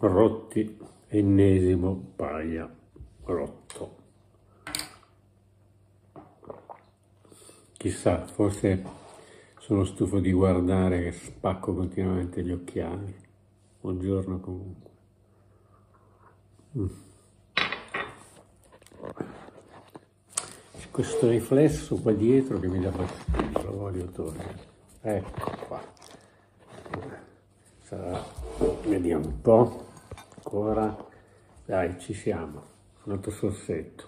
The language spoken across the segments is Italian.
rotti, ennesimo paia rotto. Chissà, forse sono stufo di guardare che spacco continuamente gli occhiali. Buongiorno comunque. Mm. Questo riflesso qua dietro che mi dà fastidio, lo voglio togliere. Ecco qua. Sarà, vediamo un po', ancora, dai ci siamo, un altro sorsetto.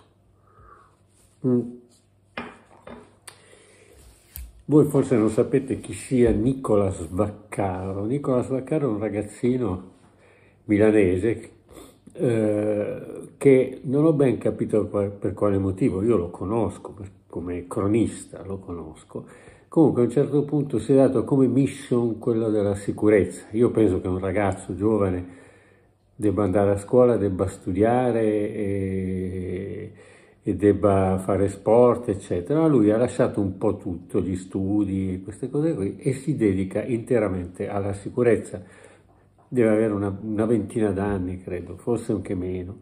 Mm. Voi forse non sapete chi sia Nicolas Vaccaro. Nicolas Vaccaro è un ragazzino milanese eh, che non ho ben capito per quale motivo, io lo conosco, come cronista lo conosco, comunque a un certo punto si è dato come mission quello della sicurezza. Io penso che un ragazzo giovane debba andare a scuola, debba studiare e e debba fare sport, eccetera. Lui ha lasciato un po' tutto, gli studi, queste cose qui, e si dedica interamente alla sicurezza. Deve avere una, una ventina d'anni, credo, forse anche meno.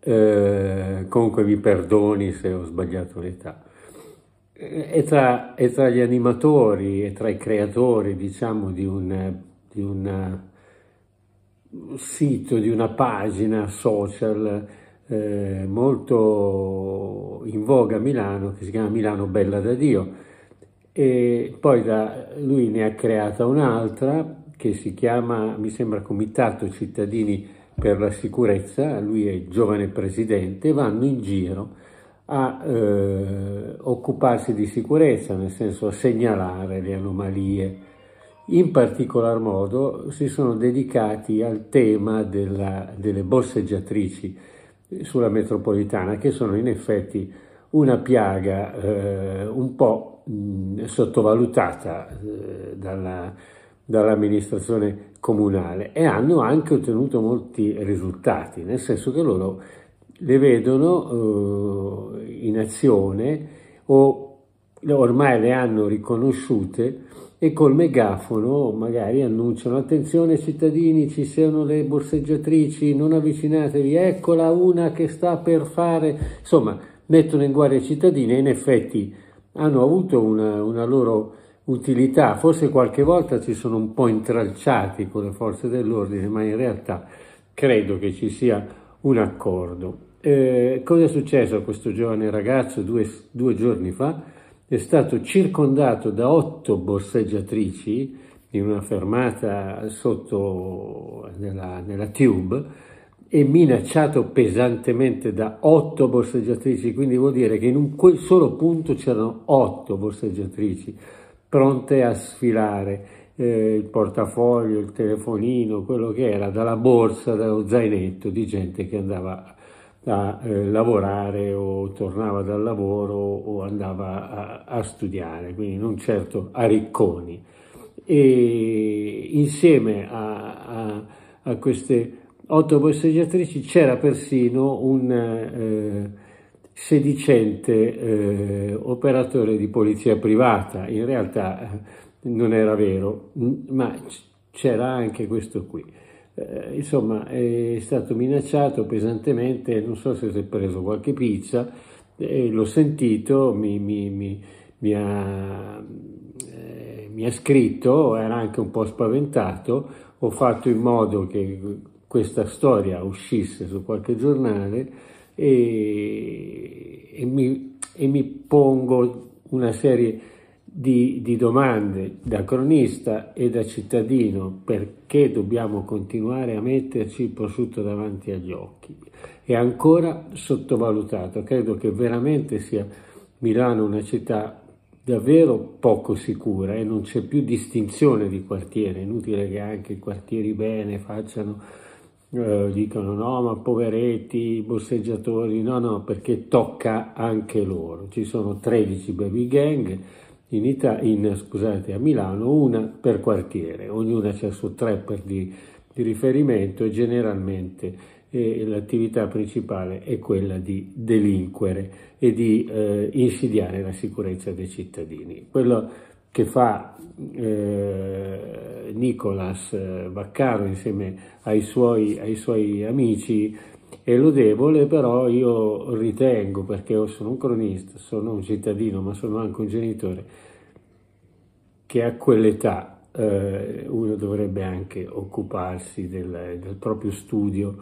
Eh, comunque mi perdoni se ho sbagliato l'età. È tra, è tra, gli animatori e tra i creatori, diciamo, di un, di un sito, di una pagina social eh, molto in voga a Milano, che si chiama Milano Bella da Dio, e poi da, lui ne ha creata un'altra che si chiama, mi sembra, Comitato Cittadini per la Sicurezza, lui è giovane presidente, vanno in giro a eh, occuparsi di sicurezza, nel senso a segnalare le anomalie. In particolar modo si sono dedicati al tema della, delle borseggiatrici, sulla metropolitana, che sono in effetti una piaga eh, un po' mh, sottovalutata eh, dalla, dall'amministrazione comunale e hanno anche ottenuto molti risultati, nel senso che loro le vedono eh, in azione o ormai le hanno riconosciute e col megafono magari annunciano attenzione cittadini ci sono le borseggiatrici non avvicinatevi eccola una che sta per fare insomma mettono in guardia i cittadini e in effetti hanno avuto una, una loro utilità. Forse qualche volta ci sono un po' intralciati con le forze dell'ordine ma in realtà credo che ci sia un accordo. Eh, cosa è successo a questo giovane ragazzo due, due giorni fa? È stato circondato da otto borseggiatrici in una fermata sotto nella, nella tube e minacciato pesantemente da otto borseggiatrici, quindi vuol dire che in un solo punto c'erano otto borseggiatrici pronte a sfilare eh, il portafoglio, il telefonino, quello che era, dalla borsa, dallo zainetto di gente che andava a eh, lavorare o tornava dal lavoro o andava a, a, studiare, quindi non certo a ricconi. E insieme a, a, a queste otto borseggiatrici c'era persino un eh, sedicente eh, operatore di polizia privata, in realtà eh, non era vero, ma c'era anche questo qui eh, insomma è stato minacciato pesantemente, non so se si è preso qualche pizza, eh, l'ho sentito, mi, mi, mi, mi ha, eh, mi ha scritto, era anche un po' spaventato, ho fatto in modo che questa storia uscisse su qualche giornale e, e, mi, e mi pongo una serie di, di, domande da cronista e da cittadino perché dobbiamo continuare a metterci il prosciutto davanti agli occhi. È ancora sottovalutato, credo che veramente sia Milano una città davvero poco sicura e non c'è più distinzione di quartiere, è inutile che anche i quartieri bene facciano, eh, dicano no ma poveretti, bosseggiatori, no no perché tocca anche loro, ci sono 13 baby gang, in, Ita- in, scusate, a Milano una per quartiere, ognuna c'è il suo trapper di, di riferimento e generalmente eh, l'attività principale è quella di delinquere e di eh, insidiare la sicurezza dei cittadini. Quello che fa eh, Nicolas Vaccaro insieme ai suoi, ai suoi amici è lodevole, però io ritengo, perché io sono un cronista, sono un cittadino, ma sono anche un genitore, che a quell'età eh, uno dovrebbe anche occuparsi del, del proprio studio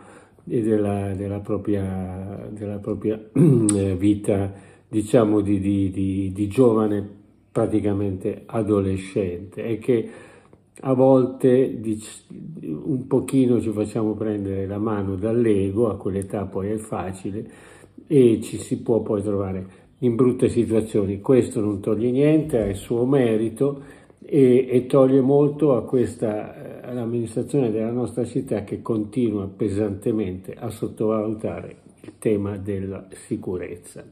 e della, della propria, della propria eh, vita, diciamo, di, di, di, di giovane praticamente adolescente. E che a volte un pochino ci facciamo prendere la mano dall'ego, a quell'età poi è facile e ci si può poi trovare in brutte situazioni. Questo non toglie niente, ha il suo merito e, e toglie molto a questa, all'amministrazione della nostra città che continua pesantemente a sottovalutare il tema della sicurezza.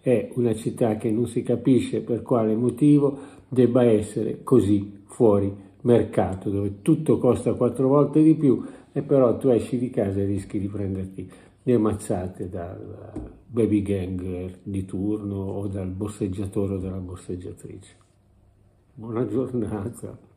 È una città che non si capisce per quale motivo debba essere così fuori mercato dove tutto costa quattro volte di più e però tu esci di casa e rischi di prenderti le mazzate dal baby gang di turno o dal bosseggiatore o dalla bosseggiatrice. Buona giornata.